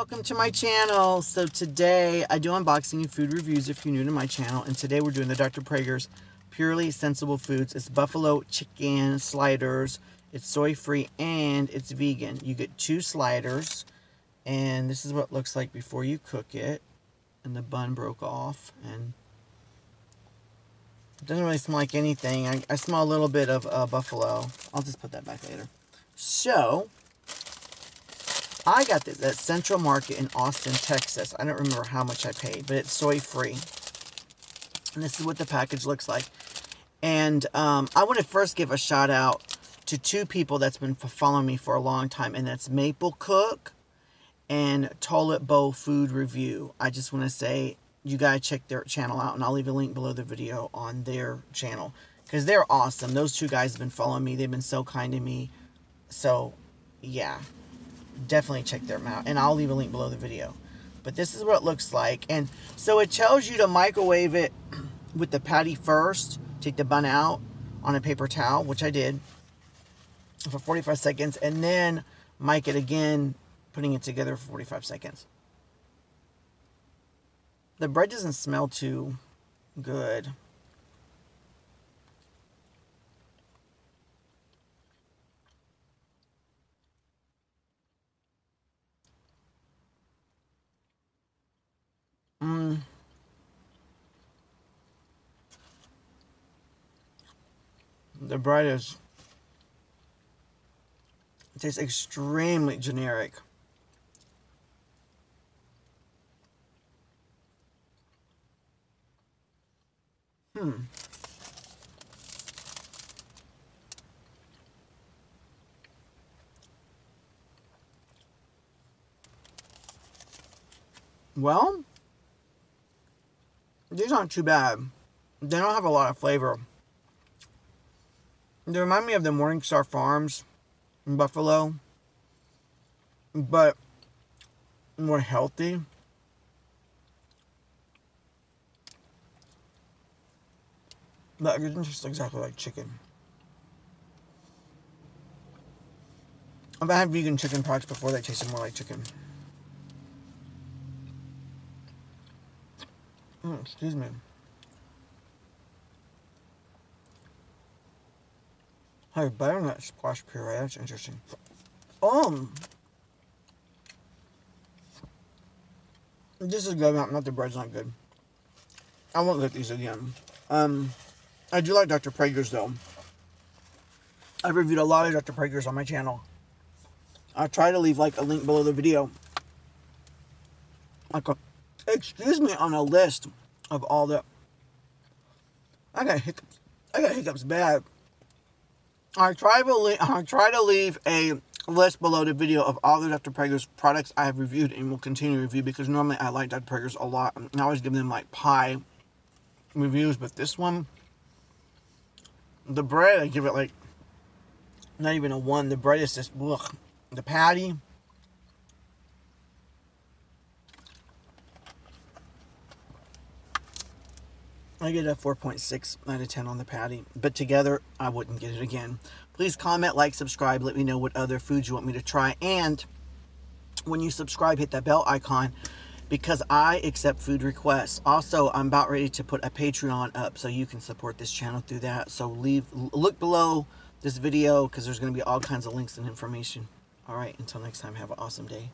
welcome to my channel. So today I do unboxing and food reviews if you're new to my channel. And today we're doing the Dr. Praeger's Purely Sensible Foods. It's buffalo chicken sliders. It's soy free and it's vegan. You get two sliders and this is what it looks like before you cook it. And the bun broke off and it doesn't really smell like anything. I, I smell a little bit of uh, buffalo. I'll just put that back later. So, I got this at Central Market in Austin, Texas. I don't remember how much I paid, but it's soy-free. And this is what the package looks like. And um, I want to first give a shout out to two people that's been following me for a long time, and that's Maple Cook and Toilet Bowl Food Review. I just want to say you gotta check their channel out, and I'll leave a link below the video on their channel because they're awesome. Those two guys have been following me. They've been so kind to me. So, yeah definitely check them out. And I'll leave a link below the video. But this is what it looks like. And so it tells you to microwave it with the patty first. Take the bun out on a paper towel, which I did, for 45 seconds. And then mic it again, putting it together for 45 seconds. The bread doesn't smell too good. The is it tastes extremely generic. Hmm. Well, these aren't too bad. They don't have a lot of flavor. They remind me of the Morningstar Farms in Buffalo, but more healthy. It doesn't taste exactly like chicken. I've had vegan chicken products before that tasted more like chicken. Oh, excuse me. Hey, butternut squash puree. That's interesting. Um, this is good. Not, not the bread's not good. I won't get these again. Um, I do like Dr. Praeger's though. I've reviewed a lot of Dr. Praeger's on my channel. I'll try to leave like a link below the video. Like a excuse me, on a list of all the. I got hiccups. I got hiccups bad. I try to I try to leave a list below the video of all the Dr. Praeger's products I have reviewed and will continue to review because normally I like Dr. Praeger's a lot. I always give them like pie reviews, but this one, the bread, I give it like not even a one. The bread is just, ugh. The patty, I get a 4.6 out of 10 on the patty, but together I wouldn't get it again. Please comment, like, subscribe, let me know what other foods you want me to try, and when you subscribe, hit that bell icon because I accept food requests. Also, I'm about ready to put a Patreon up so you can support this channel through that. So leave look below this video because there's going to be all kinds of links and information. All right, until next time, have an awesome day.